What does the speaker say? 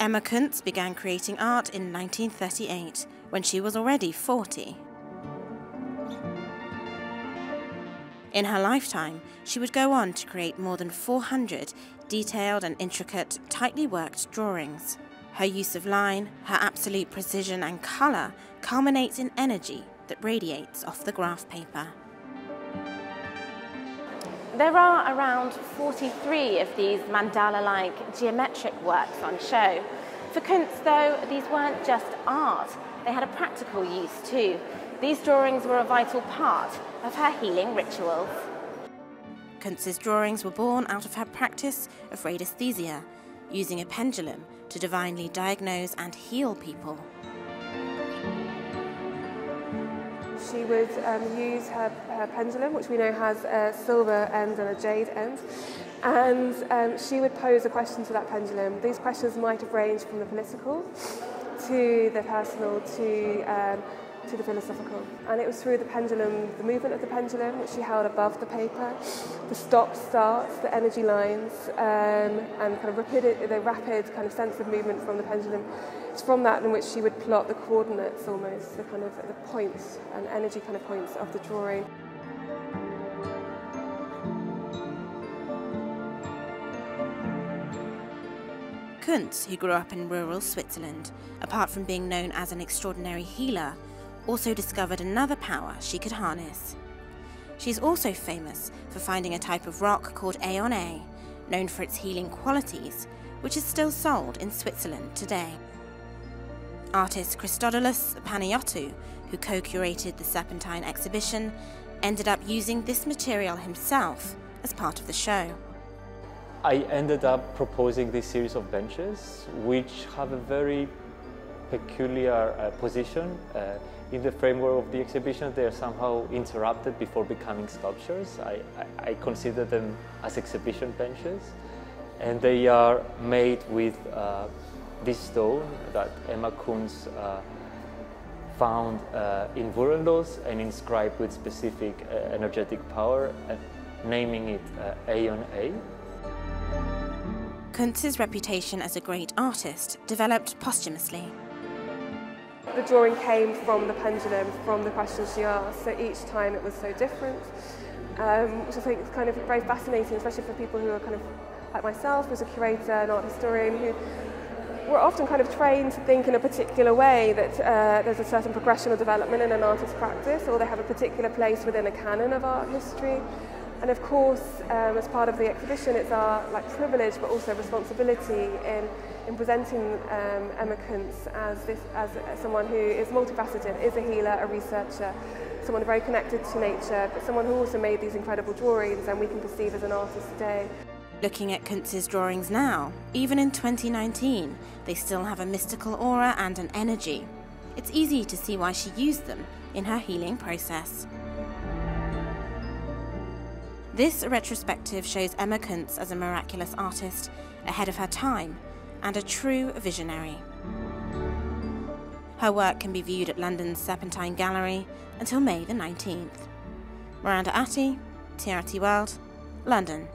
Emma Kunz began creating art in 1938 when she was already 40. In her lifetime, she would go on to create more than 400 detailed and intricate, tightly worked drawings. Her use of line, her absolute precision and colour culminates in energy that radiates off the graph paper. There are around 43 of these mandala-like geometric works on show. For Kunz, though, these weren't just art, they had a practical use too. These drawings were a vital part of her healing rituals. Kunz's drawings were born out of her practice of radiesthesia, using a pendulum to divinely diagnose and heal people. she would um, use her, her pendulum, which we know has a silver end and a jade end, and um, she would pose a question to that pendulum. These questions might have ranged from the political to the personal to um, to the philosophical. And it was through the pendulum, the movement of the pendulum, which she held above the paper, the stop starts, the energy lines, um, and kind of rapid, the rapid kind of sense of movement from the pendulum. It's from that in which she would plot the coordinates almost, the kind of the points and energy kind of points of the drawing. Kunz, who grew up in rural Switzerland, apart from being known as an extraordinary healer, also discovered another power she could harness. She's also famous for finding a type of rock called AION A, known for its healing qualities, which is still sold in Switzerland today. Artist Christodoulos Panayiotou, who co-curated the Serpentine exhibition, ended up using this material himself as part of the show. I ended up proposing this series of benches, which have a very peculiar uh, position. Uh, in the framework of the exhibition, they are somehow interrupted before becoming sculptures. I, I, I consider them as exhibition benches. And they are made with uh, this stone that Emma Kunz uh, found uh, in Würenlos and inscribed with specific uh, energetic power, naming it AION A. Kunz's reputation as a great artist developed posthumously. the drawing came from the pendulum, from the questions she asked. So each time it was so different, um, which I think is kind of very fascinating, especially for people who are kind of like myself, as a curator an art historian, who we're often kind of trained to think in a particular way that uh, there's a certain progression or development in an artist's practice, or they have a particular place within a canon of art history. And of course, um, as part of the exhibition, it's our like privilege, but also responsibility in, in presenting um, Emma Kunz as, this, as someone who is multifaceted, is a healer, a researcher, someone very connected to nature, but someone who also made these incredible drawings and we can perceive as an artist today. Looking at Kunz's drawings now, even in 2019, they still have a mystical aura and an energy. It's easy to see why she used them in her healing process. This retrospective shows Emma Kunz as a miraculous artist, ahead of her time, and a true visionary. Her work can be viewed at London's Serpentine Gallery until May the 19th. Miranda Atty, TRT World, London.